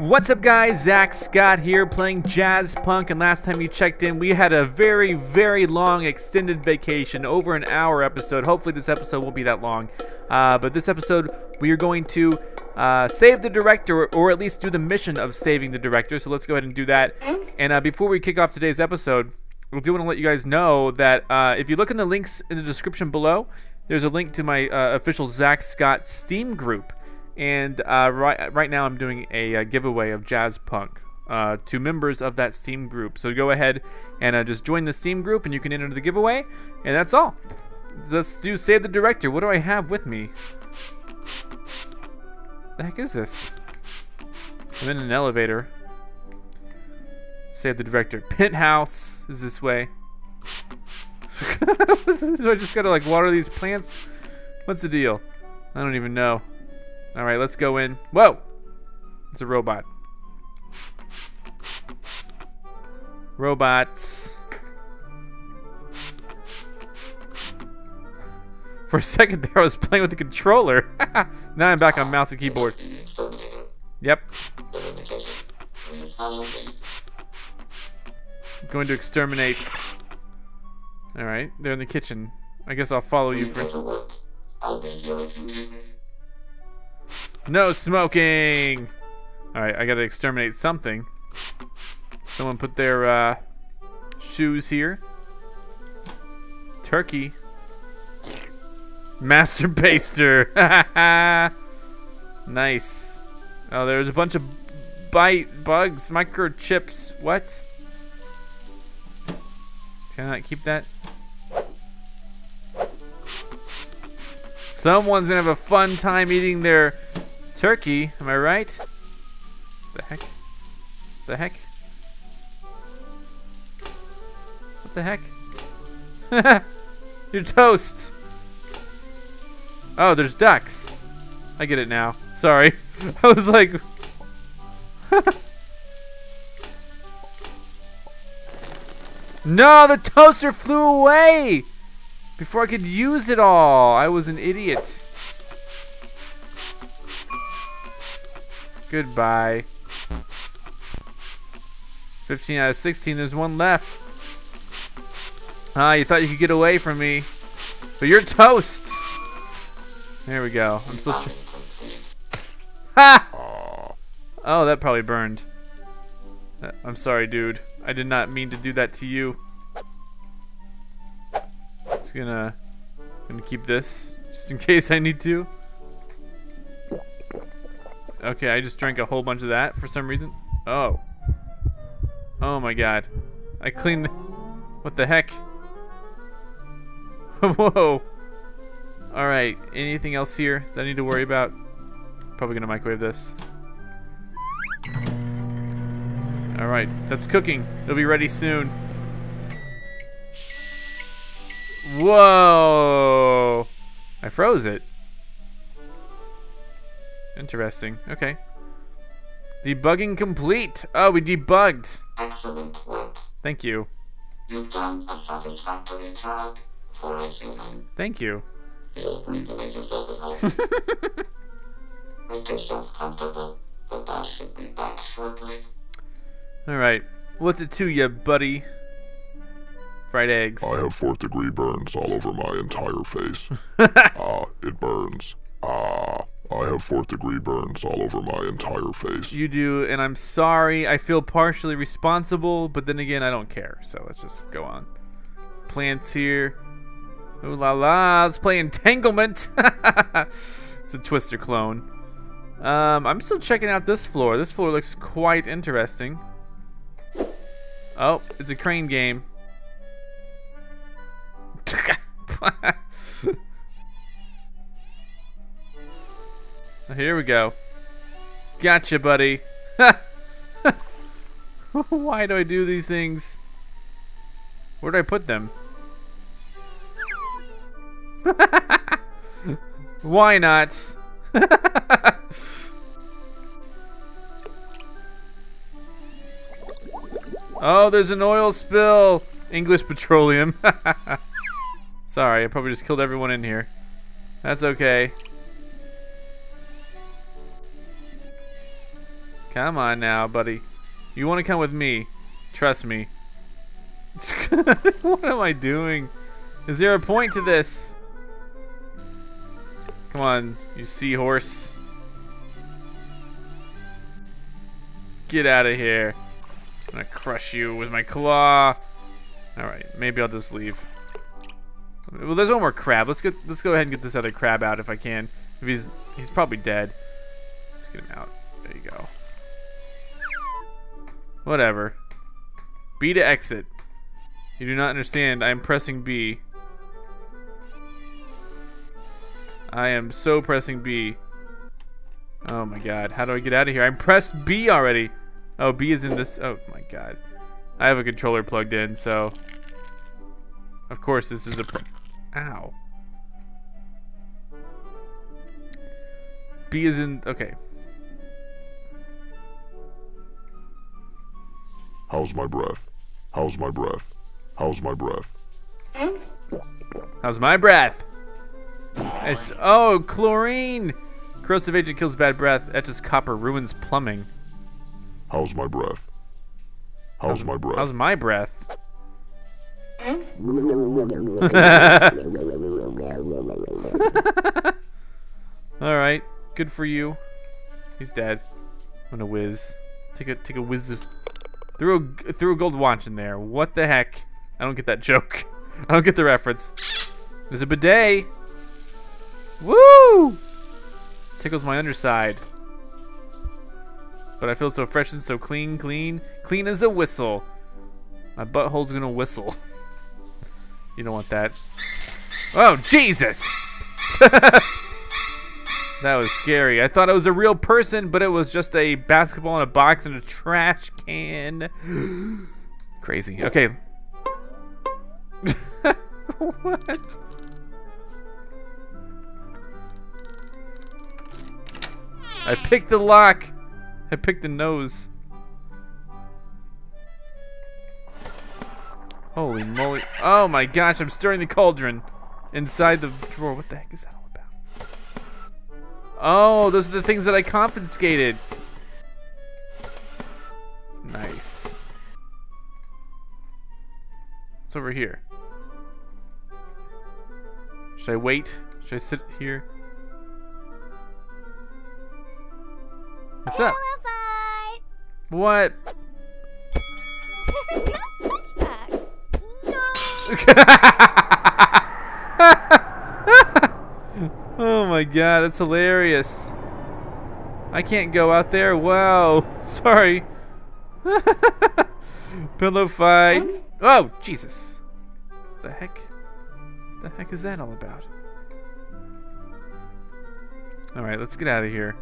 What's up guys, Zack Scott here playing Jazzpunk and last time you checked in we had a very very long extended vacation, over an hour episode. Hopefully this episode won't be that long. Uh, but this episode we are going to uh, save the director or at least do the mission of saving the director. So let's go ahead and do that. And uh, before we kick off today's episode, I do want to let you guys know that uh, if you look in the links in the description below, there's a link to my uh, official Zack Scott Steam group. And uh, right, right now I'm doing a, a giveaway of Jazzpunk uh, to members of that Steam group. So go ahead and uh, just join the Steam group and you can enter the giveaway. And that's all. Let's do Save the Director. What do I have with me? The heck is this? I'm in an elevator. Save the Director. Penthouse is this way. do I just gotta like water these plants? What's the deal? I don't even know. All right, let's go in. Whoa! It's a robot. Robots. For a second there, I was playing with the controller. now I'm back on mouse and keyboard. Yep. Going to exterminate. All right, they're in the kitchen. I guess I'll follow you for. No smoking! Alright, I gotta exterminate something. Someone put their uh, shoes here. Turkey. Master Baster. nice. Oh, there's a bunch of bite bugs, microchips. What? Can I keep that? Someone's gonna have a fun time eating their turkey. Am I right? The heck? The heck? What the heck? You're toast. Oh, there's ducks. I get it now. Sorry. I was like... no, the toaster flew away! Before I could use it all. I was an idiot. Goodbye. 15 out of 16. There's one left. Ah, you thought you could get away from me. But you're toast. There we go. I'm still... Ha! Oh, that probably burned. Uh, I'm sorry, dude. I did not mean to do that to you. Just gonna, gonna keep this just in case I need to. Okay, I just drank a whole bunch of that for some reason. Oh. Oh my god. I cleaned. What the heck? Whoa. Alright, anything else here that I need to worry about? Probably gonna microwave this. Alright, that's cooking. It'll be ready soon. Whoa! I froze it. Interesting. Okay. Debugging complete. Oh, we debugged. Excellent work. Thank you. You've done a satisfactory job for a human. Thank you. Feel free to make yourself at home. make yourself comfortable. The boss should be back shortly. All right. What's it to you, buddy? Fried eggs. I have fourth degree burns all over my entire face. Ah, it burns. Ah, I have fourth degree burns all over my entire face. You do, and I'm sorry. I feel partially responsible, but then again, I don't care. So let's just go on. Plants here. Ooh la la, let's play Entanglement. it's a Twister clone. Um, I'm still checking out this floor. This floor looks quite interesting. Oh, it's a crane game. Here we go. Gotcha, buddy. Why do I do these things? Where do I put them? Why not? oh, there's an oil spill. English petroleum. Sorry, I probably just killed everyone in here. That's okay. Come on now, buddy. You want to come with me? Trust me. what am I doing? Is there a point to this? Come on, you seahorse. Get out of here. I'm gonna crush you with my claw. Alright, maybe I'll just leave. Well, there's one more crab. Let's go. Let's go ahead and get this other crab out if I can. If he's he's probably dead. Let's get him out. There you go. Whatever. B to exit. You do not understand. I am pressing B. I am so pressing B. Oh my god. How do I get out of here? I'm pressed B already. Oh, B is in this. Oh my god. I have a controller plugged in, so. Of course, this is a. Ow. B is in. Okay. How's my breath? How's my breath? How's my breath? How's my breath? It's, oh, chlorine! Corrosive agent kills bad breath. Etches copper ruins plumbing. How's my breath? How's my breath? How's my breath? All right, good for you. He's dead. I'm gonna whiz. Take a take a whiz. Threw a threw a gold watch in there. What the heck? I don't get that joke. I don't get the reference. There's a bidet. Woo! Tickles my underside. But I feel so fresh and so clean, clean, clean as a whistle. My butthole's gonna whistle. you don't want that. Oh, Jesus! that was scary. I thought it was a real person, but it was just a basketball in a box in a trash can. Crazy. Okay. what? I picked the lock. I picked the nose. Holy moly. Oh my gosh, I'm stirring the cauldron inside the drawer. What the heck is that? Oh, those are the things that I confiscated. Nice. It's over here? Should I wait? Should I sit here? What's up? What? Not switchbacks. No. oh my god, that's hilarious. I can't go out there. Wow. Sorry. Pillow fight. Oh, Jesus. The heck? What the heck is that all about? All right, let's get out of here.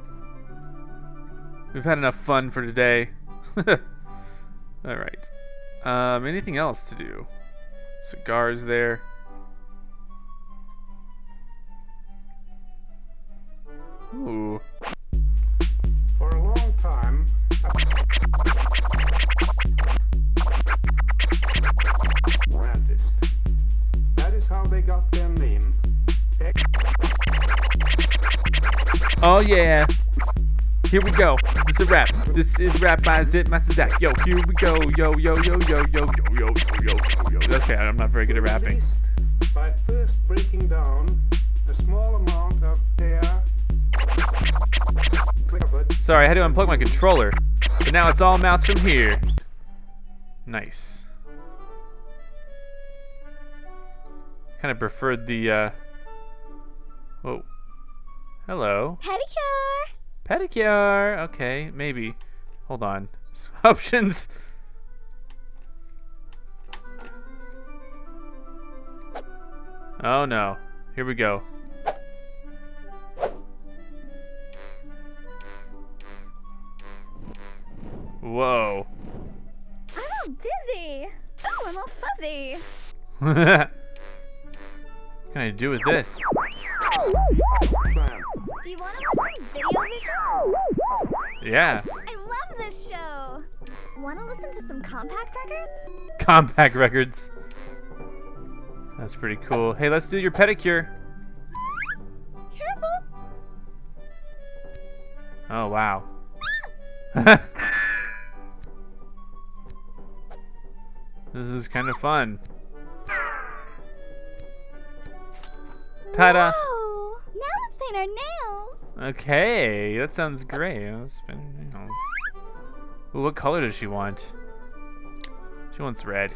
We've had enough fun for today. all right. Um, anything else to do? Cigars there. Ooh. For a long time, Atlantis. That is how they got their name. Oh yeah. Here we go. This is a rap. This is rap by Zip Master Zack. Yo, here we go. Yo, yo, yo, yo, yo, yo, yo, yo, yo, yo. Okay, I'm not very good at rapping. By first breaking down Sorry, I had to unplug my controller. But now it's all mouse from here. Nice. Kind of preferred the, uh... Whoa. Hello. Pedicure. Pedicure. Okay, maybe. Hold on. Options. Oh no. Here we go. Whoa. I'm all dizzy. Oh, I'm all fuzzy. what can I do with this? Do you want to watch some video vision? Yeah. I love this show. Want to listen to some compact records? Compact records. That's pretty cool. Hey, let's do your pedicure. Careful. Oh, wow. Ah. this is kind of fun. Ta-da! Now let's paint our nails. Okay, that sounds great. Oh, it's been, you know, Ooh, what color does she want? She wants red.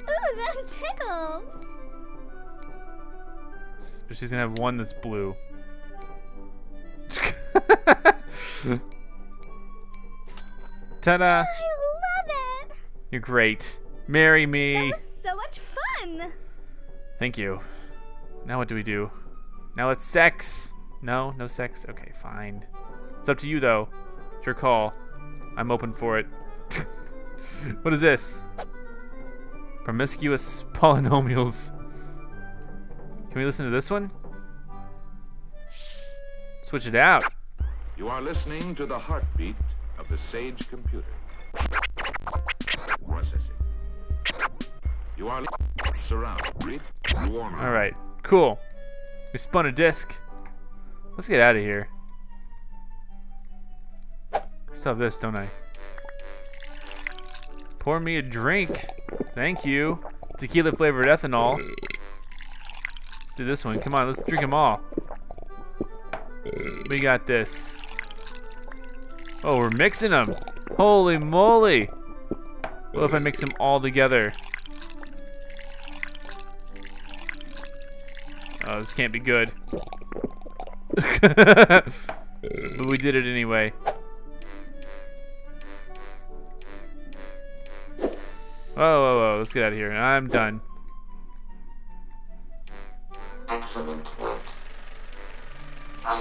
Ooh, that tickles. But she's gonna have one that's blue. Ta-da! I love it. You're great. Marry me. That was so much fun. Thank you. Now what do we do? Now it's sex. No, no sex. Okay, fine. It's up to you though. It's your call. I'm open for it. what is this? Promiscuous polynomials. Can we listen to this one? Switch it out. You are listening to the heartbeat of the Sage computer. You are. All right, cool. We spun a disc. Let's get out of here. Still have this, don't I? Pour me a drink. Thank you. Tequila flavored ethanol. Let's do this one. Come on, let's drink them all. We got this. Oh, we're mixing them. Holy moly. What if I mix them all together? Oh, this can't be good. but we did it anyway. Whoa, whoa, whoa. Let's get out of here. I'm done. Excellent work. I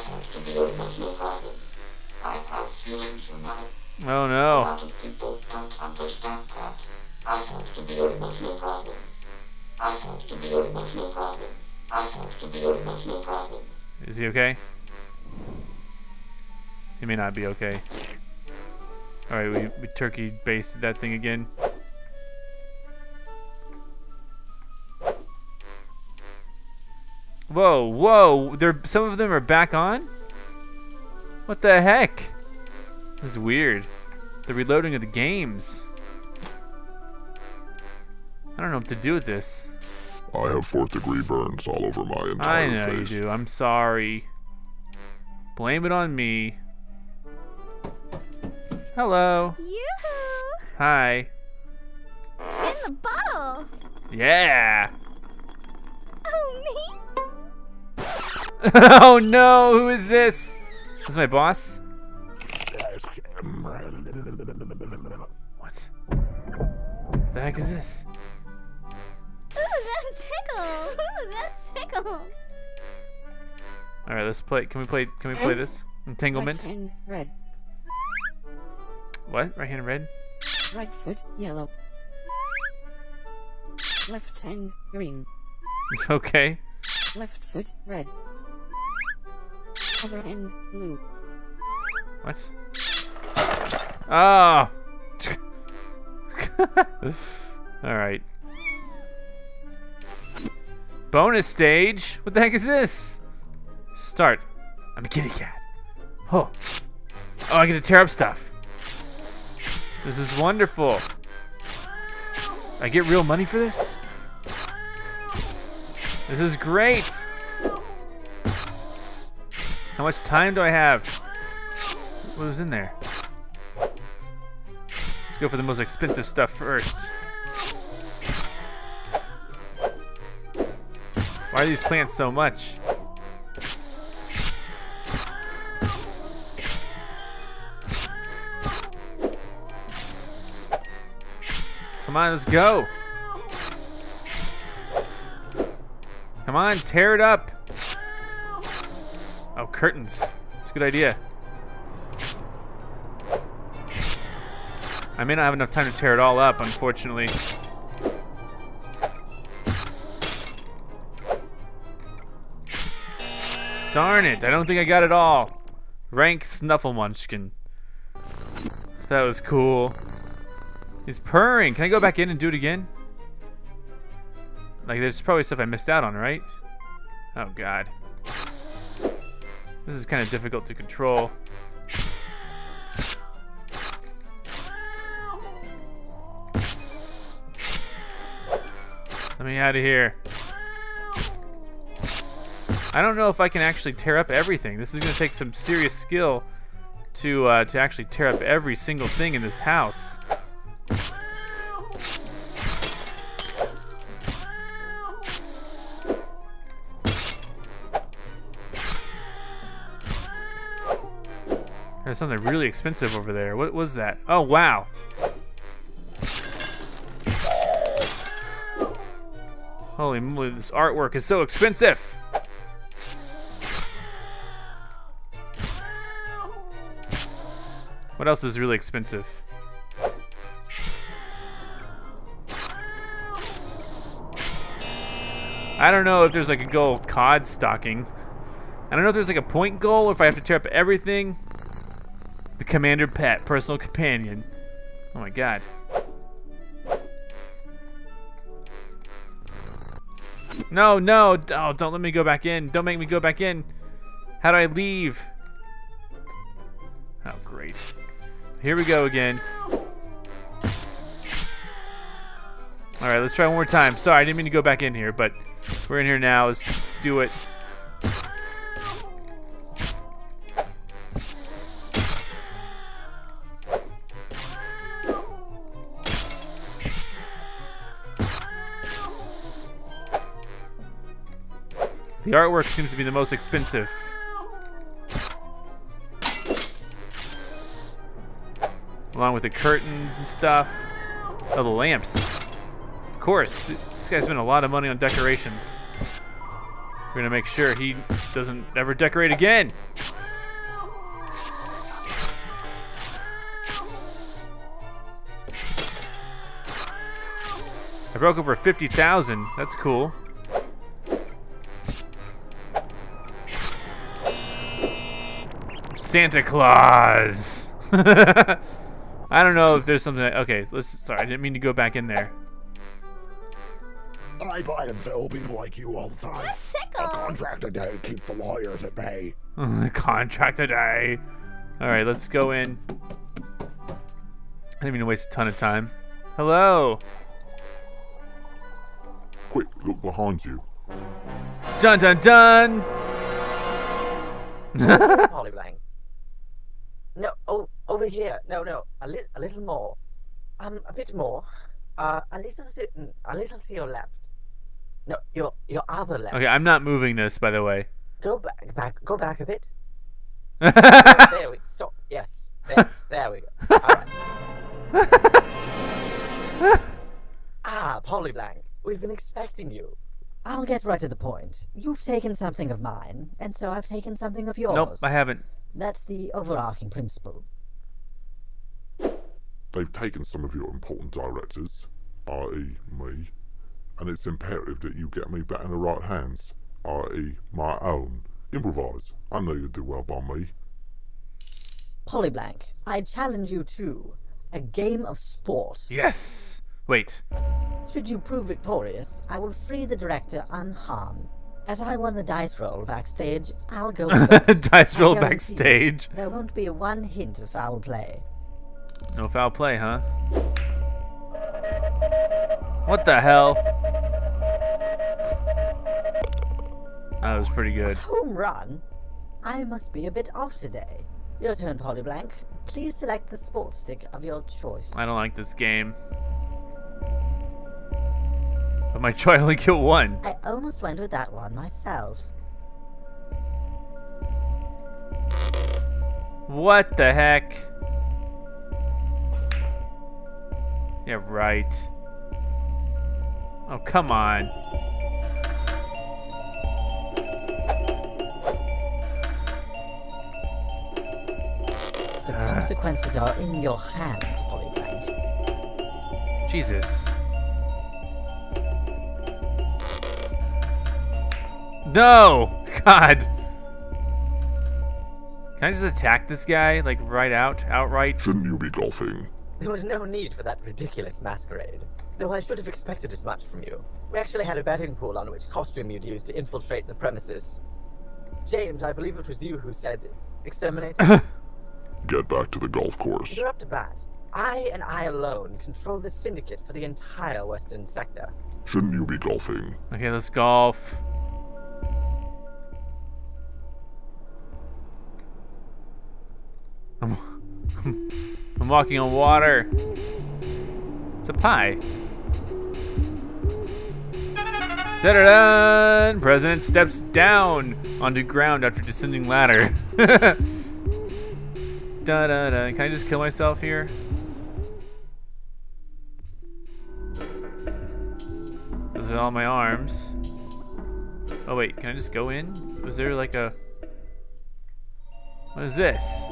have feelings. Oh A no. lot of people don't understand that. I have severe problems. Is he okay? He may not be okay. Alright, we, we turkey based that thing again. Whoa, whoa! They're some of them are back on? What the heck? This is weird. The reloading of the games. I don't know what to do with this. I have fourth degree burns all over my entire face. I know face. you do. I'm sorry. Blame it on me. Hello. Yoo-hoo! Hi. In the bottle. Yeah. Oh, me? oh no, who is this? This is my boss? What? What the heck is this? Ooh, that tickles. That tickles. Alright, let's play. Can we play can we play this? Entanglement? Right hand red, What? Right hand red? right foot yellow, left hand green, okay. left foot red, other hand blue, What? Ah! Oh. Alright. Bonus stage? What the heck is this? Start. I'm a kitty cat. Oh. Oh, I get to tear up stuff. This is wonderful. I get real money for this? This is great. How much time do I have? What was in there? Let's go for the most expensive stuff first. Why are these plants so much? Come on, let's go. Come on, tear it up. Oh, curtains. It's a good idea. I may not have enough time to tear it all up, unfortunately. Darn it, I don't think I got it all. Rank Snufflemunchkin. That was cool. He's purring. Can I go back in and do it again? Like, there's probably stuff I missed out on, right? Oh, God. This is kind of difficult to control. Let me out of here. I don't know if I can actually tear up everything. This is gonna take some serious skill to uh, to actually tear up every single thing in this house. There's something really expensive over there. What was that? Oh, wow. Holy moly, this artwork is so expensive. What else is really expensive? I don't know if there's like a goal COD stocking. I don't know if there's like a point goal or if I have to tear up everything. The commander pet, personal companion. Oh my god. No, no, oh, don't let me go back in. Don't make me go back in. How do I leave? Oh, great. Here we go again. All right, let's try one more time. Sorry, I didn't mean to go back in here, but we're in here now. Let's just do it. The artwork seems to be the most expensive. Along with the curtains and stuff. Oh, the lamps. Of course, this guy spent a lot of money on decorations. We're gonna make sure he doesn't ever decorate again. I broke over 50,000. That's cool. Santa Claus. I don't know if there's something. okay, let's. Sorry, I didn't mean to go back in there. I buy and sell people like you all the time. A contract a day keep the lawyers at bay. Contract a day. All right, let's go in. I didn't mean to waste a ton of time. Hello. Quick, look behind you. Dun dun dun. Polyblank. No, oh, over here. No, no, a, li- a little more. Um, a bit more. Uh, a little, to, mm, a little to your left. No, your your other left. Okay, I'm not moving this, by the way. Go back, back, go back a bit. there we stop. Yes, there, there we go. Right. ah, Polyblank, we've been expecting you. I'll get right to the point. You've taken something of mine, and so I've taken something of yours. nope, I haven't. That's the overarching principle. They've taken some of your important directors, i.e., me, and it's imperative that you get me back in the right hands, i.e., my own. Improvise. I know you'd do well by me. Polyblank, I challenge you to a game of sport. Yes. Wait. Should you prove victorious, I will free the director unharmed. As I won the dice roll backstage, I'll go first. Dice roll backstage. There won't be one hint of foul play. No foul play, huh? What the hell? That was pretty good. Home run? I must be a bit off today. Your turn, Polyblank. Please select the sports stick of your choice. I don't like this game. But my try only killed one. I almost went with that one myself. What the heck? Yeah, right. Oh, come on. The consequences are in your hands, Polyblank. Jesus. No! God. Can I just attack this guy, like, right out? Outright? Shouldn't you be golfing? There was no need for that ridiculous masquerade. Though I should have expected as much from you. We actually had a betting pool on which costume you'd use to infiltrate the premises. James, I believe it was you who said, exterminate? Get back to the golf course. You're up to bat. I and I alone control the syndicate for the entire western sector. Shouldn't you be golfing? Okay, let's golf. I'm, walking on water. It's a pie. Da da da! President steps down onto ground after descending ladder. da da da. Can I just kill myself here? Those are all my arms. Oh wait, can I just go in? Was there like a... What is this?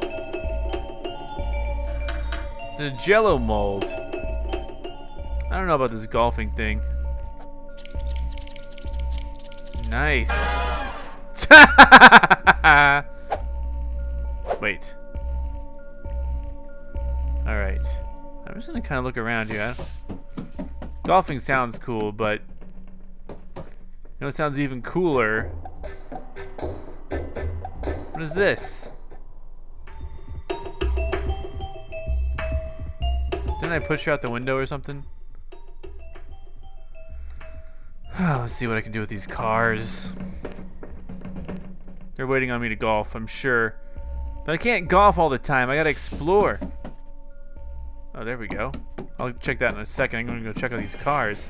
It's a jello mold. I don't know about this golfing thing. Nice. Wait. Alright. I'm just gonna kind of look around here. Golfing sounds cool, but you know it sounds even cooler? What is this? Didn't I push her out the window or something? Let's see what I can do with these cars. They're waiting on me to golf, I'm sure. But I can't golf all the time. I gotta explore. Oh, there we go. I'll check that in a second. I'm gonna go check out these cars.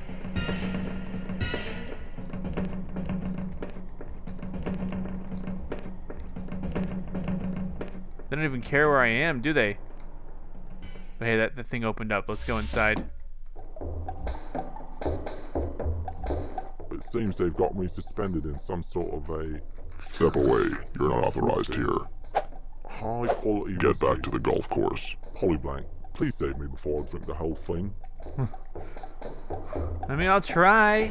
They don't even care where I am, do they? But hey, that, that thing opened up. Let's go inside. It seems they've got me suspended in some sort of a. Step away. You're not authorized here. High quality. Get back to the golf course. Polyblank, please save me before I drink the whole thing. I mean, I'll try.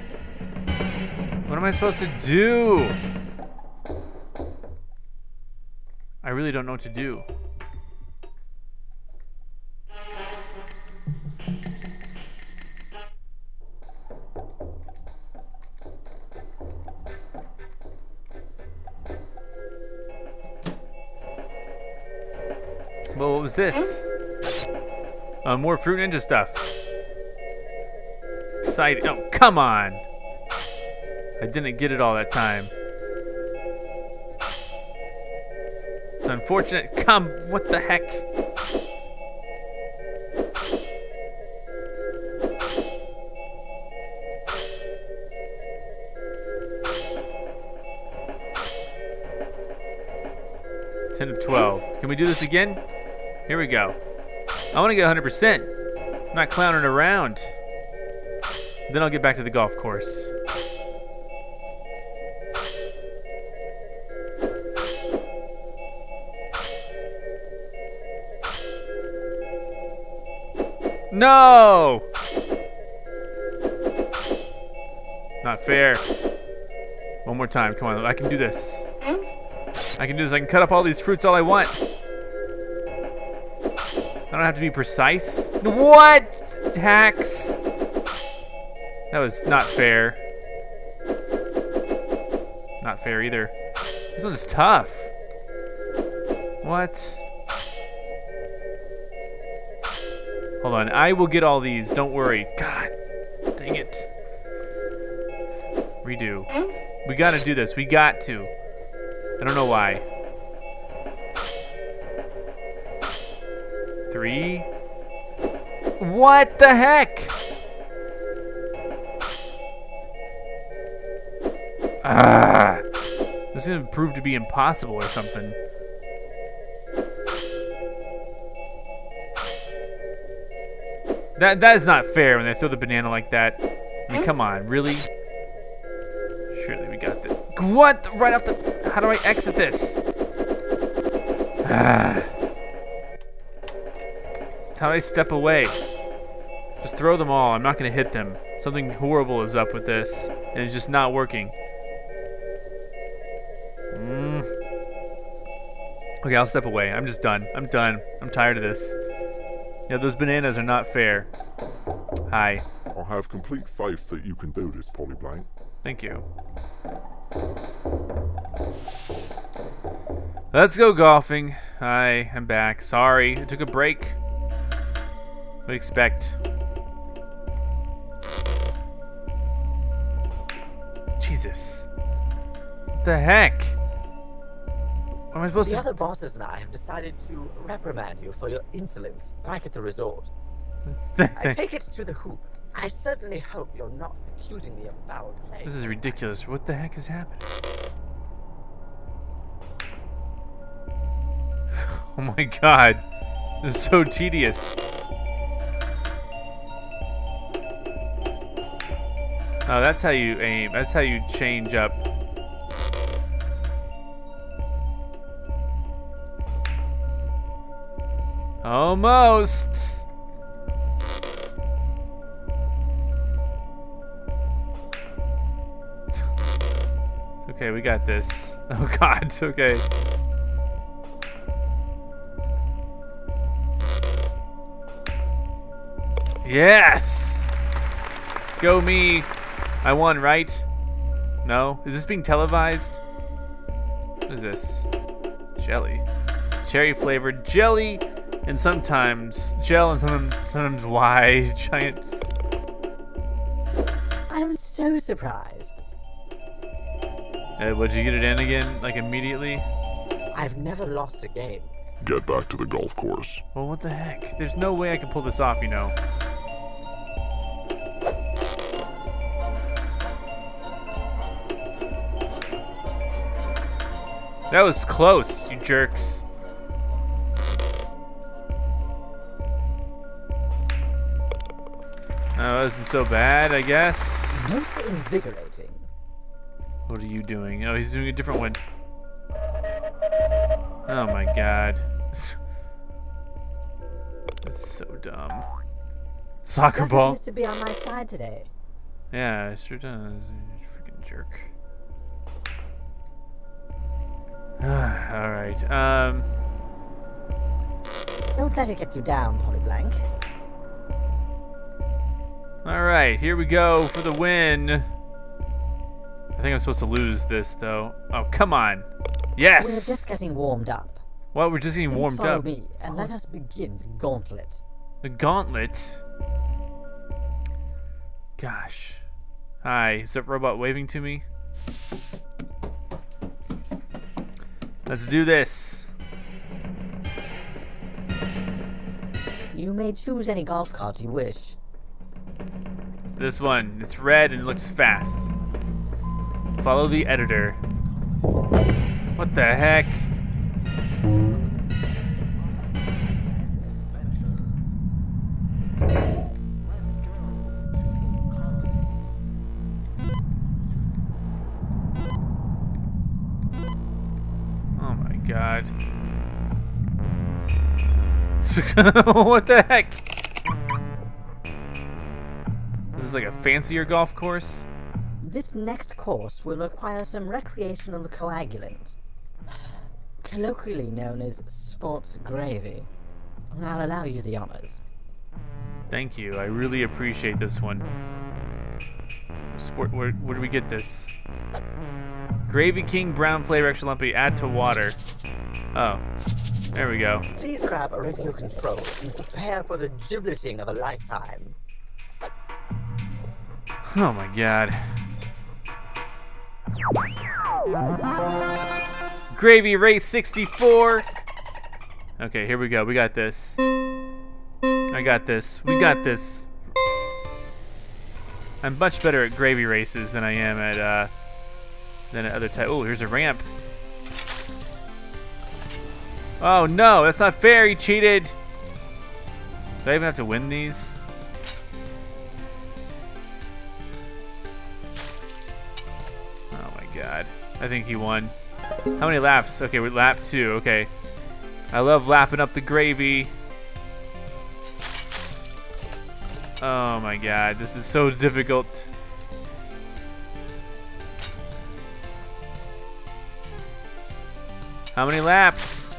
What am I supposed to do? I really don't know what to do. What was this? Uh, more Fruit Ninja stuff. Exciting. Oh, come on. I didn't get it all that time. It's unfortunate. Come, what the heck? Ten to twelve. Can we do this again? Here we go. I want to get 100%. I'm not clowning around. Then I'll get back to the golf course. No! Not fair. One more time. Come on. I can do this. I can do this. I can cut up all these fruits all I want. I don't have to be precise. What? Hacks? That was not fair. Not fair either. This one's tough. What? Hold on. I will get all these. Don't worry. God. Dang it. Redo. We gotta do this. We got to. I don't know why. Three. What the heck? Ah. This is gonna prove to be impossible or something. That that is not fair when they throw the banana like that. I mean, come on, really? Surely we got this. What? Right off the. How do I exit this? Ah. How I step away. Just throw them all. I'm not gonna hit them. Something horrible is up with this, and it's just not working. Mm. Okay, I'll step away. I'm just done. I'm done. I'm tired of this. Yeah, those bananas are not fair. Hi. I have complete faith that you can do this, Polyblank. Thank you. Let's go golfing. Hi, I'm back. Sorry, I took a break. What do you expect? Jesus. What the heck? What am I supposed The to? other bosses and I have decided to reprimand you for your insolence back at the resort. I take it to the hoop. I certainly hope you're not accusing me of foul play. This is ridiculous. What the heck is happening? Oh my god. This is so tedious. Oh, that's how you aim. That's how you change up. Almost. Okay, we got this. Oh god, okay. Yes! Go me. I won, right? No? Is this being televised? What is this? Jelly. Cherry flavored jelly and sometimes gel and sometimes, sometimes Y giant. I'm so surprised. Uh, would you get it in again, like immediately? I've never lost a game. Get back to the golf course. Well, what the heck? There's no way I can pull this off, you know. That was close, you jerks. Oh, that wasn't so bad, I guess. Most invigorating. What are you doing? Oh, he's doing a different one. Oh my god. That's so dumb. Soccer Nothing ball. used to be on my side today. Yeah, it sure does. Freaking jerk. Alright, um. Don't let it get you down, Polyblank. Alright, here we go for the win. I think I'm supposed to lose this, though. Oh, come on. Yes! We're just getting warmed up. Well, we're just getting Please warmed follow up. me and let us begin the gauntlet. The gauntlet. Gosh. Hi, is that robot waving to me? Let's do this. You may choose any golf cart you wish. This one. It's red and it looks fast. Follow the editor. What the heck? what the heck? This is like a fancier golf course? This next course will require some recreational coagulant, colloquially known as sports gravy. I'll allow you the honors. Thank you. I really appreciate this one. Sport. Where, where do we get this? Gravy King brown flavor extra lumpy. Add to water. Oh, there we go. Please grab a radio control and prepare for the gibleting of a lifetime. Oh my god. Gravy Race 64. Okay, here we go. We got this. I got this. We got this. I'm much better at gravy races than I am at uh than at other type. Oh, here's a ramp. Oh no, that's not fair. He cheated. Do I even have to win these? Oh my god. I think he won. How many laps? Okay, we're lap two. Okay. I love lapping up the gravy. Oh my god, this is so difficult. How many laps?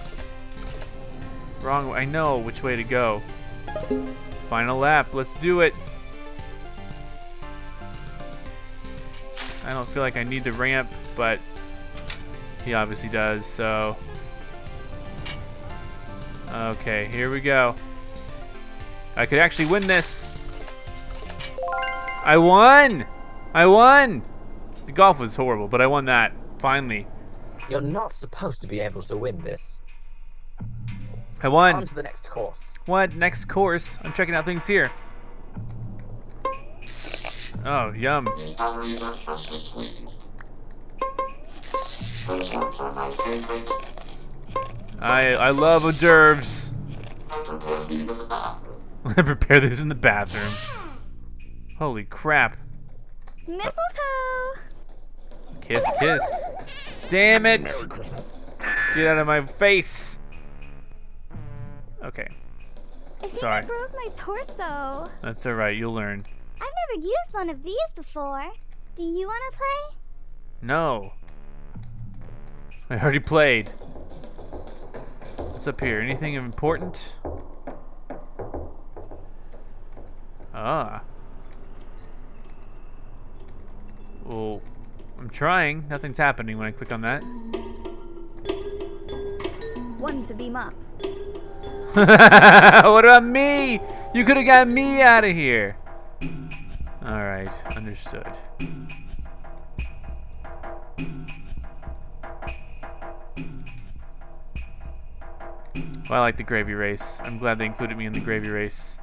Wrong. I know which way to go. Final lap. Let's do it. I don't feel like I need the ramp, but he obviously does, so. Okay, here we go. I could actually win this. I won! I won! The golf was horrible, but I won that finally. You're not supposed to be able to win this. I On won. to the next course. What next course? I'm checking out things here. Oh, yum. The berries are freshly squeezed. Those ones are my favorite. I I love hors d'oeuvres. I prepared these in the bathroom. Prepare these in the bathroom. Holy crap. Mistletoe! Kiss, kiss. Damn it! Get out of my face. Okay, I think Sorry. I broke my torso. that's alright. You'll learn. I've never used one of these before. Do you want to play? No. I already played. What's up here? Anything important? Ah. Oh. I'm trying. Nothing's happening when I click on that. One to beam up. what about me? You could have got me out of here. All right, understood. Well, I like the gravy race. I'm glad they included me in the gravy race.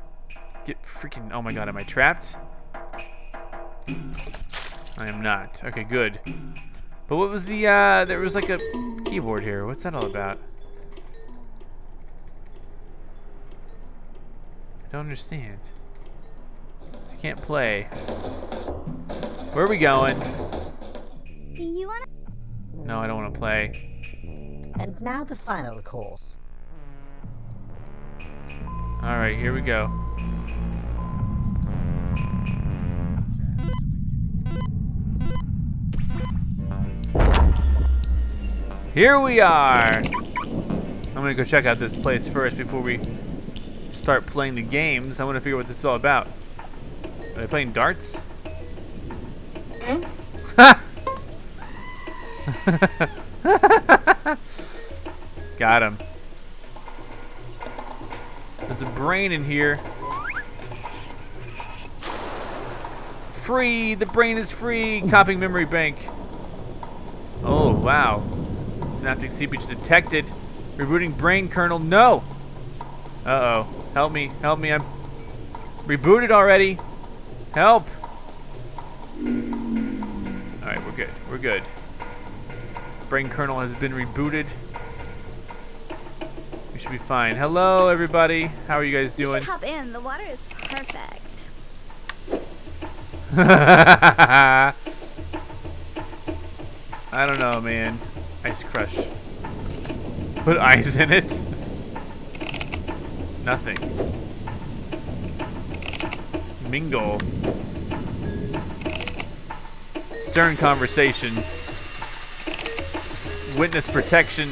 Get freaking. Oh my god, am I trapped? I am not. Okay, good. But what was the, uh, there was like a keyboard here. What's that all about? Don't understand. I can't play. Where are we going? Do you want to? No, I don't want to play. And now the final course. All right, here we go. Here we are. I'm gonna go check out this place first before we start playing the games. I want to figure out what this is all about. Are they playing darts? Hmm? Got him. There's a brain in here. Free! The brain is free! Copying memory bank. Oh, wow. Synaptic seepage detected. Rebooting brain kernel. No! Uh-oh. Help me. Help me. I'm rebooted already. Help! Alright, we're good. We're good. Brain kernel has been rebooted. We should be fine. Hello, everybody. How are you guys You doing? should hop in. The water is perfect. I don't know, man. Ice Crush. Put ice in it? Nothing. Mingle. Stern conversation. Witness protection.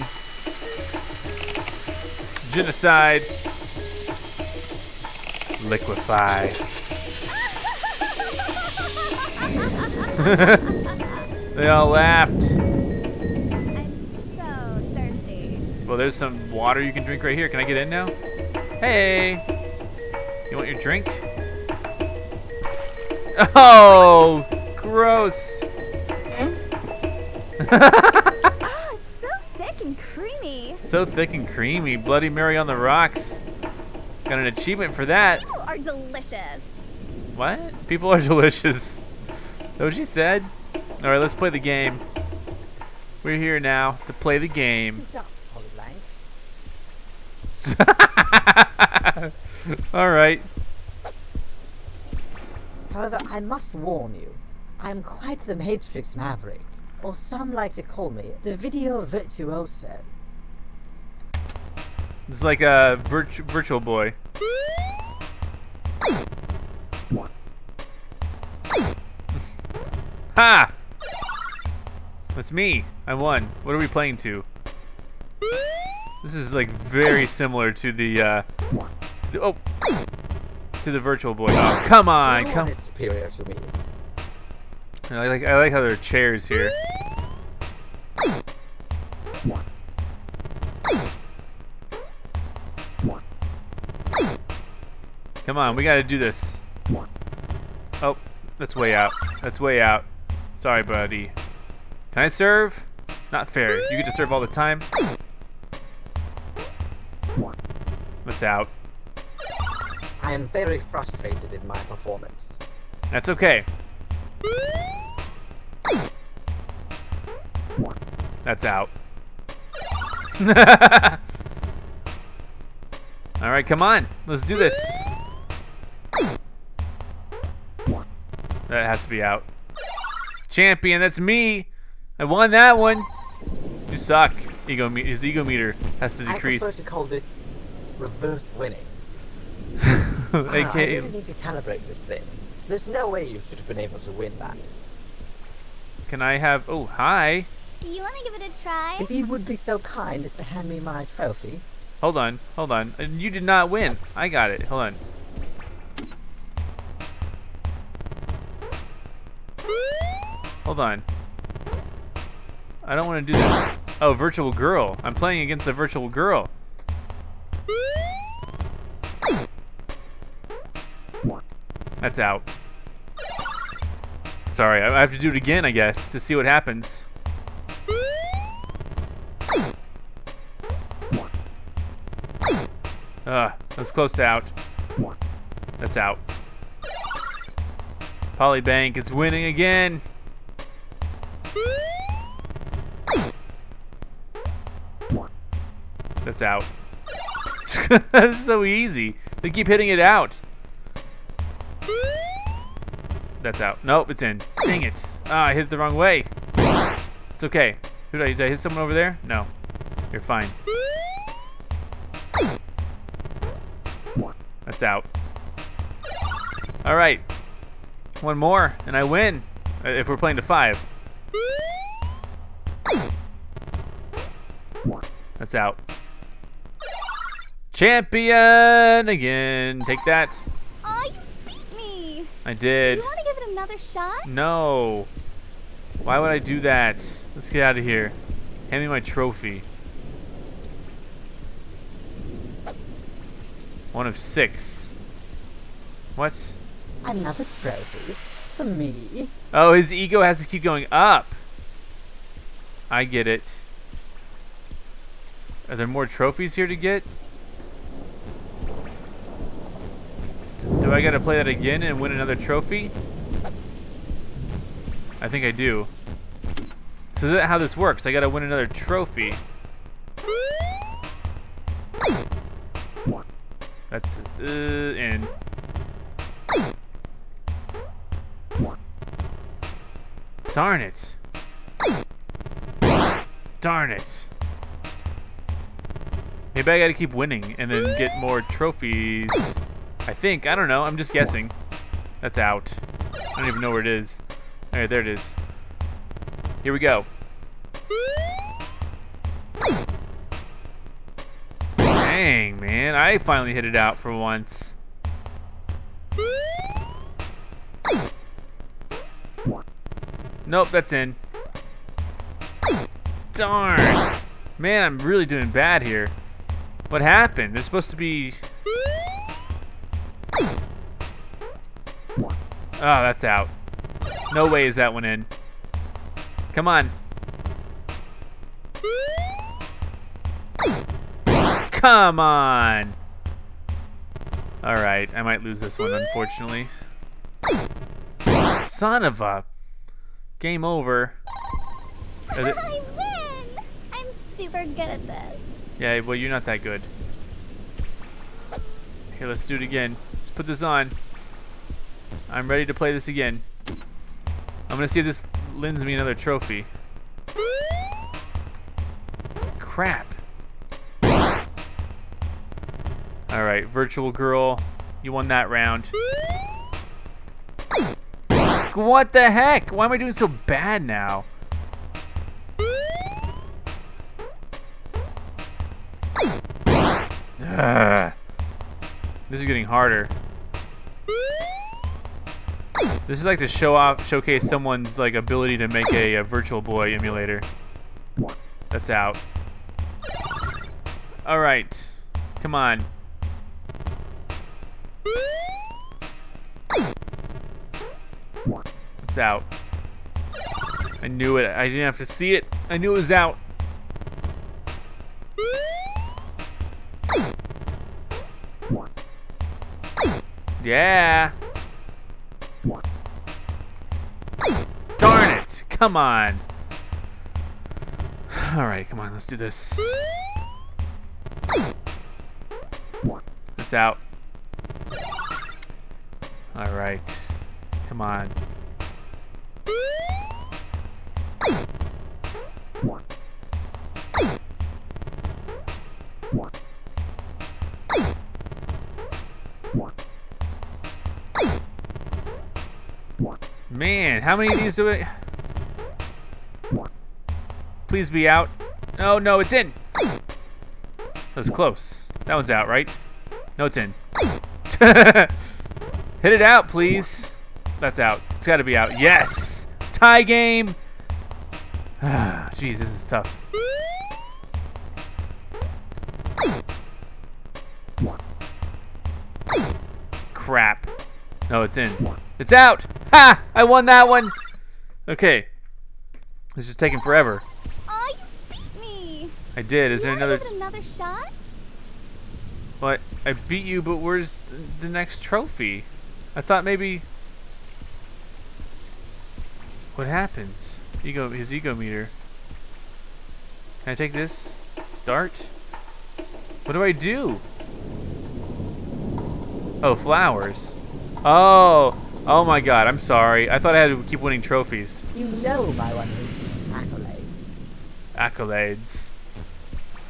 Genocide. Liquefy. They all laughed. I'm so thirsty. Well, there's some water you can drink right here. Can I get in now? Hey! You want your drink? Oh, gross. Oh, so thick and creamy. So thick and creamy. Bloody Mary on the rocks. Got an achievement for that. People are delicious. What? People are delicious. That what she said? All right, let's play the game. We're here now to play the game. Stop, Polyblank. All right. However, I must warn you, I'm quite the Matrix Maverick, or some like to call me the video virtuoso. It's like a virtu- virtual boy. ha! That's me. I won. What are we playing to? This is like very similar to the, uh, to the, oh, to the virtual boy. Oh, come on, come. superior to me. I like I like how there are chairs here. Come on, we gotta do this. Oh, that's way out. That's way out. Sorry, buddy. Can I serve? Not fair. You get to serve all the time. What's out? I am very frustrated in my performance. That's okay. That's out. All right, come on. Let's do this. That has to be out. Champion, that's me. I won that one. You suck. Ego me his ego meter has to decrease. I prefer to call this reverse winning. Ah, I really need to calibrate this thing. There's no way you should have been able to win that. Can I have Oh, hi. Do you want to give it a try? If you would be so kind as to hand me my trophy. Hold on, hold on. Uh, You did not win. I got it. Hold on. Hold on. I don't want to do this. Oh, virtual girl. I'm playing against a virtual girl. That's out. Sorry, I have to do it again, I guess, to see what happens. Ugh, that was close to out. That's out. Polyblank is winning again. That's out. That's so easy. They keep hitting it out. That's out. Nope, it's in. Dang it. Ah, I hit it the wrong way. It's okay. Who did I, did I hit someone over there? No. You're fine. That's out. All right. One more, and I win. uh, If we're playing to five. That's out. Champion again. Take that. Aw, you beat me. I did. You want to give it another shot? No. Why would I do that? Let's get out of here. Hand me my trophy. One of six. What? Another trophy? For me? Oh, his ego has to keep going up. I get it. Are there more trophies here to get? Do I gotta play that again and win another trophy? I think I do. So is that how this works? I gotta win another trophy. That's uh, in. Darn it. Darn it. Maybe I gotta keep winning and then get more trophies. I think. I don't know. I'm just guessing. That's out. I don't even know where it is. Alright, there it is. Here we go. Dang, man. I finally hit it out for once. Nope, that's in. Darn. Man, I'm really doing bad here. What happened? There's supposed to be... Oh, that's out. No way is that one in. Come on. Come on. All right, I might lose this one, unfortunately. Son of a... Game over. I win! I'm super good at this. Yeah, well, you're not that good. Here, let's do it again. Let's put this on. I'm ready to play this again. I'm gonna see if this lends me another trophy. Crap. Alright, Virtual Girl, you won that round. What the heck? Why am I doing so bad now? Ugh. This is getting harder. This is like to show off, showcase someone's like ability to make a, a Virtual Boy emulator. That's out. All right, come on. It's out. I knew it. I didn't have to see it. I knew it was out. Yeah. Come on. All right, come on. Let's do this. It's out. All right. Come on. Man, how many of these do I... Please be out. Oh, no, it's in. That was close. That one's out, right? No, it's in. Hit it out, please. That's out. It's got to be out. Yes! Tie game! Jeez, this is tough. Crap. No, it's in. It's out! Ha! I won that one! Okay. This is taking forever. I did. Is there You wanna another... another shot? What? I beat you, but where's the next trophy? I thought maybe... What happens? Ego, his ego meter. Can I take this? Dart? What do I do? Oh, flowers. Oh, oh my god, I'm sorry. I thought I had to keep winning trophies. You know my one weakness is accolades. Accolades.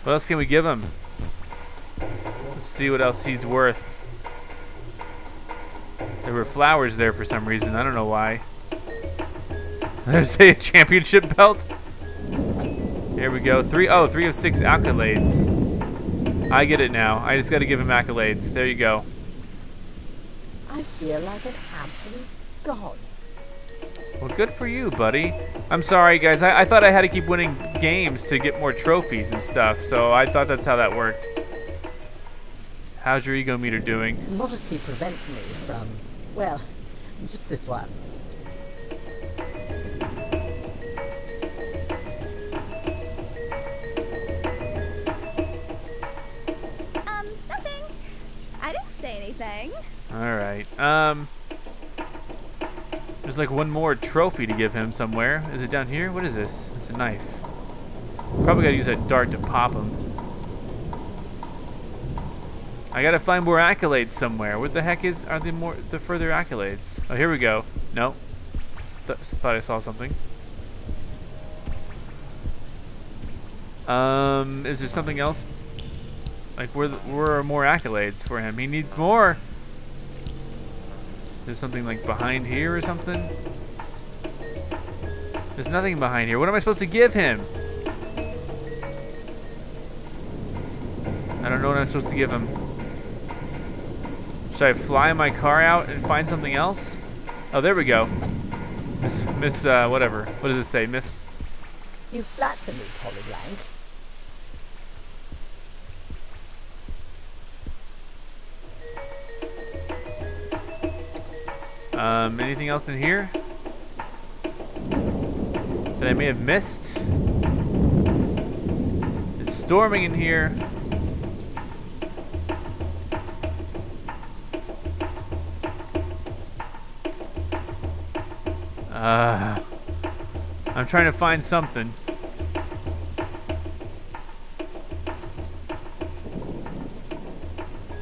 What else can we give him? Let's see what else he's worth. There were flowers there for some reason. I don't know why. There's a championship belt. Here we go. Three oh, three of six accolades. I get it now. I just got to give him accolades. There you go. I feel like an absolute god. Well, good for you, buddy. I'm sorry, guys. I, I thought I had to keep winning games to get more trophies and stuff, so I thought that's how that worked. How's your ego meter doing? Modesty prevents me from, well, just this once. Um, nothing. I didn't say anything. All right. Um, there's like one more trophy to give him somewhere. Is it down here? What is this? It's a knife. Probably gotta use that dart to pop him. I gotta find more accolades somewhere. What the heck is are the more the further accolades? Oh, here we go. No, Th thought I saw something. Um, is there something else? Like where where are more accolades for him? He needs more. There's something like behind here or something? There's nothing behind here. What am I supposed to give him? I don't know what I'm supposed to give him. Should I fly my car out and find something else? Oh, there we go. Miss, Miss, uh, whatever. What does it say? Miss, You flatter me, Polyblank. Um, anything else in here? That I may have missed? It's storming in here. Uh, I'm trying to find something.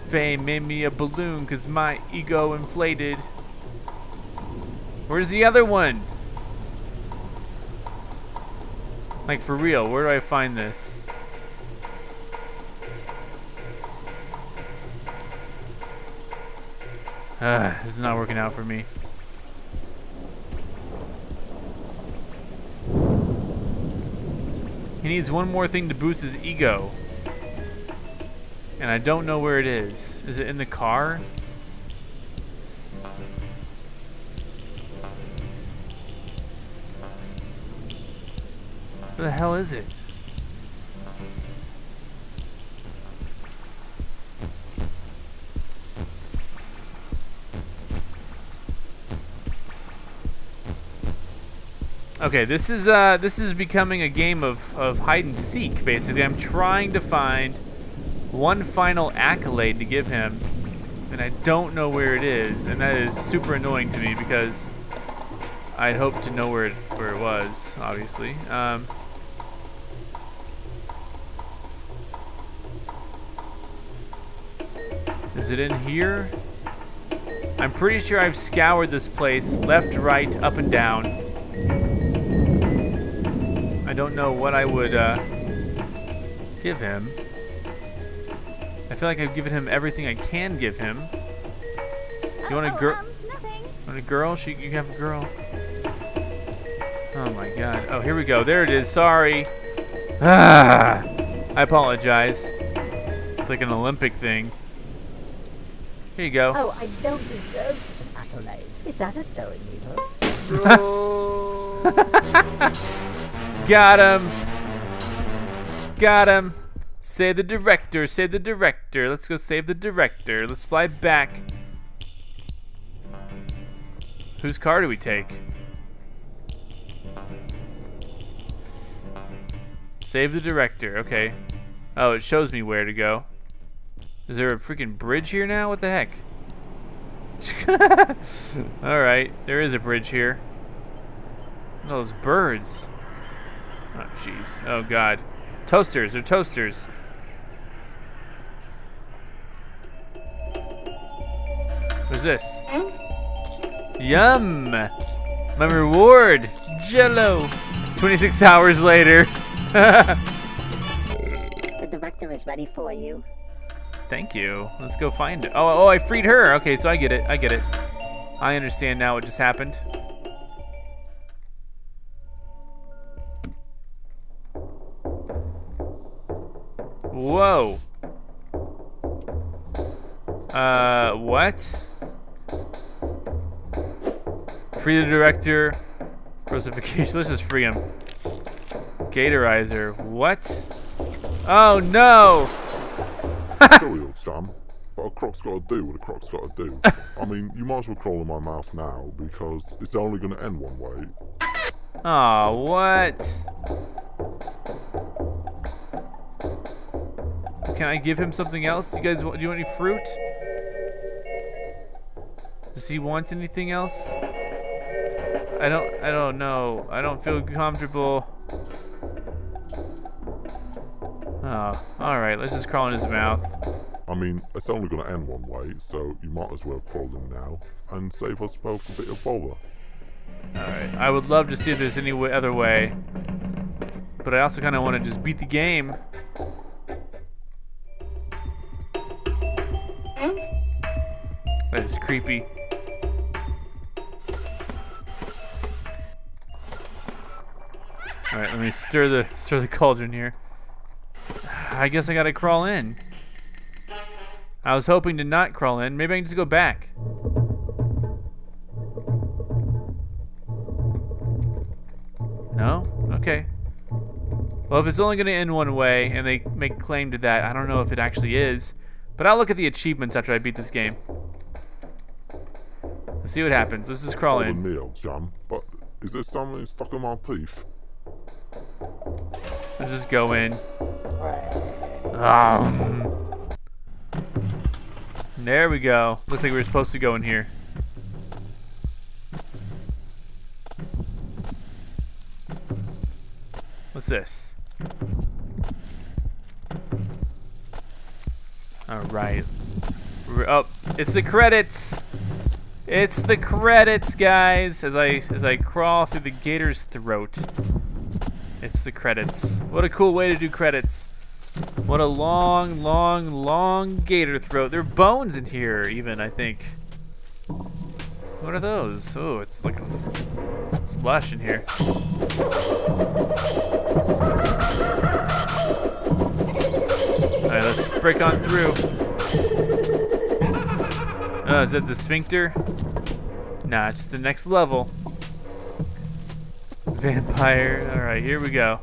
Fame made me a balloon because my ego inflated. Where's the other one? Like for real, where do I find this? Ah, this is not working out for me. He needs one more thing to boost his ego. And I don't know where it is. Is it in the car? The hell is it? Okay, this is uh this is becoming a game of, of hide and seek, basically. I'm trying to find one final accolade to give him, and I don't know where it is, and that is super annoying to me because I'd hoped to know where it where it was, obviously. Um Is it in here? I'm pretty sure I've scoured this place left, right, up, and down. I don't know what I would uh, give him. I feel like I've given him everything I can give him. You want a Oh, girl? um. Want a girl? She, you have a girl. Oh my god. Oh, here we go. There it is. Sorry. Ah, I apologize. It's like an Olympic thing. Here you go. Oh, I don't deserve such an accolade. Is that a sewing needle? Got him. Got him. Save the director. Save the director. Let's go save the director. Let's fly back. Whose car do we take? Save the director. Okay. Oh, it shows me where to go. Is there a freaking bridge here now? What the heck? Alright, there is a bridge here. Look Those birds. Oh, jeez. Oh, God. Toasters. They're toasters. What's this? Yum! My reward! Jello! 26 hours later. The director is ready for you. Thank you. Let's go find it. Oh, oh, I freed her. Okay, so I get it. I get it. I understand now what just happened. Whoa. Uh, what? Free the director. Crucifixion. Let's just free him. Gatorizer. What? Oh no! Sorry, old chum, but a croc's got to do what a croc's got to do. I mean, you might as well crawl in my mouth now because it's only going to end one way. Aw, what? Can I give him something else? You guys, do you want any fruit? Does he want anything else? I don't, I don't know. I don't feel comfortable. Oh, alright, let's just crawl in his mouth. I mean, it's only going to end one way, so you might as well crawl in now and save us both a bit of bother. Alright, I would love to see if there's any other way. But I also kind of want to just beat the game. That is creepy. Alright, let me stir the stir the cauldron here. I guess I gotta crawl in. I was hoping to not crawl in. Maybe I can just go back. No? Okay. Well, if it's only going to end one way and they make claim to that, I don't know if it actually is. But I'll look at the achievements after I beat this game. Let's see what happens. Let's just crawl in. me, old chum, but is there something stuck in my teeth? Let's just go in. Um, there we go. Looks like we were supposed to go in here. What's this? All right. R- Oh, it's the credits. It's the credits, guys. As I as I crawl through the gator's throat. It's the credits. What a cool way to do credits. What a long, long, long gator throat. There are bones in here, even, I think. What are those? Oh, it's like it's lush in here. Alright, let's break on through. Oh, is that the sphincter? Nah, it's the next level. Vampire. Alright, here we go.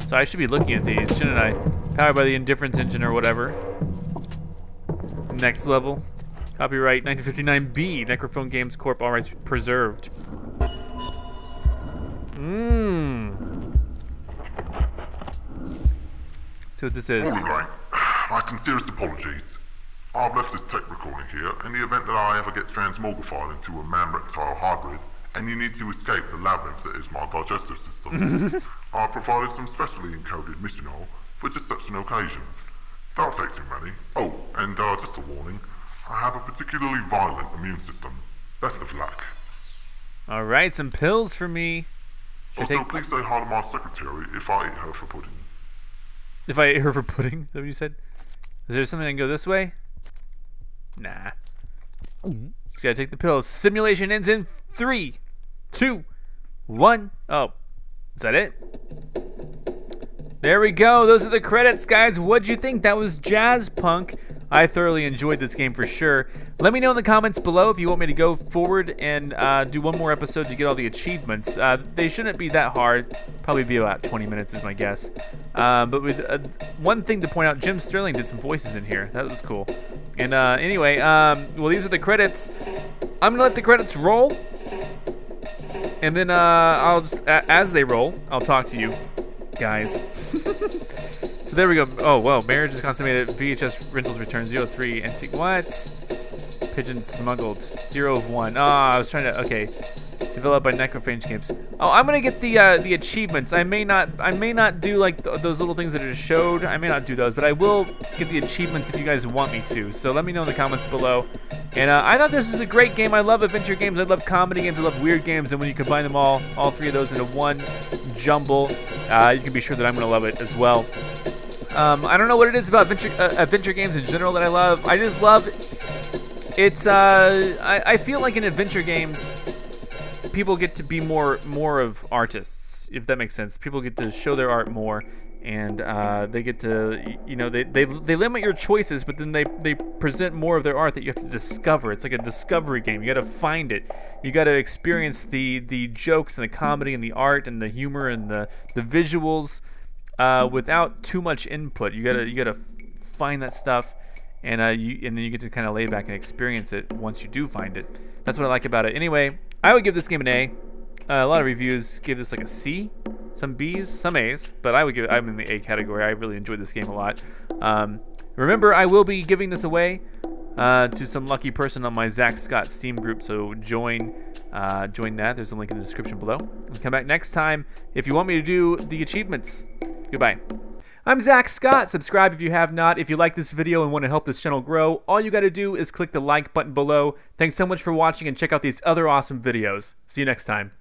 So I should be looking at these, shouldn't I? Powered by the indifference engine or whatever. Next level. Copyright 1959B, Necrophone Games Corp. All rights preserved. Mmm. See what this is. My sincerest apologies. I've left this tape recording here in the event that I ever get transmogrified into a man-reptile hybrid and you need to escape the labyrinth that is my digestive system. I've provided some specially encoded mission oil for just such an occasion. Don't take too many. Oh, and uh, just a warning, I have a particularly violent immune system. Best of luck. All right, some pills for me. Should I Also, take please say hi to my secretary if I eat her for pudding. if I ate her for pudding? Is that what you said? Is there something I can go this way? Nah. Just gotta take the pills. Simulation ends in three, two, one. Oh, is that it? There we go. Those are the credits, guys. What'd you think? That was Jazzpunk. I thoroughly enjoyed this game for sure. Let me know in the comments below if you want me to go forward and uh, do one more episode to get all the achievements. Uh, they shouldn't be that hard. Probably be about 20 minutes is my guess. Uh, but with uh, one thing to point out, Jim Sterling did some voices in here. That was cool. And uh, anyway, um, well, these are the credits. I'm gonna let the credits roll, and then uh, I'll just, as they roll, I'll talk to you guys. so there we go. Oh, well, Marriage is consummated. VHS rentals return 03. Antique. What? Pigeon smuggled. 0 of 1. Ah, I was trying to. Okay. Developed by Necrophage Games. Oh, I'm gonna get the uh, the achievements. I may not I may not do like th- those little things that it showed. I may not do those, but I will get the achievements if you guys want me to. So let me know in the comments below. And uh, I thought this was a great game. I love adventure games. I love comedy games. I love weird games. And when you combine them all, all three of those into one jumble, uh, you can be sure that I'm gonna love it as well. Um, I don't know what it is about adventure, uh, adventure games in general that I love. I just love it's. Uh, I, I feel like in adventure games, people get to be more more of artists, if that makes sense. People get to show their art more, and uh, they get to, you know, they, they they limit your choices, but then they they present more of their art that you have to discover. It's like a discovery game. You got to find it. You got to experience the the jokes and the comedy and the art and the humor and the the visuals uh, without too much input. You gotta you gotta find that stuff, and uh, you and then you get to kind of lay back and experience it once you do find it. That's what I like about it. Anyway, I would give this game an A. Uh, a lot of reviews give this like a C, some B's, some A's, but I would give I'm in the A category. I really enjoyed this game a lot. Um, remember, I will be giving this away uh, to some lucky person on my Zack Scott Steam group, so join uh, join that. There's a link in the description below. And come back next time if you want me to do the achievements. Goodbye. I'm Zack Scott. Subscribe if you have not. If you like this video and want to help this channel grow, all you got to do is click the like button below. Thanks so much for watching and check out these other awesome videos. See you next time.